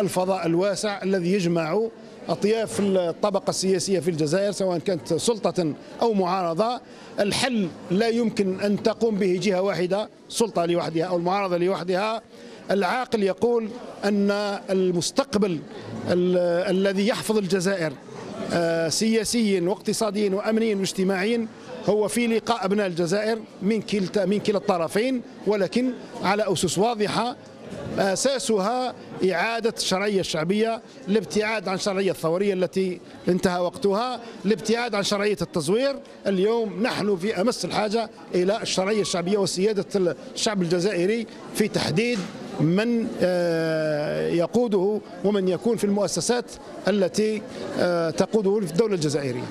الفضاء الواسع الذي يجمع أطياف الطبقة السياسية في الجزائر سواء كانت سلطة أو معارضة. الحل لا يمكن أن تقوم به جهة واحدة سلطة لوحدها أو المعارضة لوحدها. العاقل يقول أن المستقبل الذي يحفظ الجزائر آه، سياسيا واقتصاديا وامنيا واجتماعيا هو في لقاء أبناء الجزائر من كلتا من كلا الطرفين ولكن على أسس واضحة أساسها إعادة الشرعيه الشعبية الابتعاد عن الشرعيه الثورية التي انتهى وقتها الابتعاد عن شرعية التزوير. اليوم نحن في أمس الحاجة إلى الشرعية الشعبية وسيادة الشعب الجزائري في تحديد من آه، يقوده ومن يكون في المؤسسات التي آه، تقوده في الدولة الجزائرية.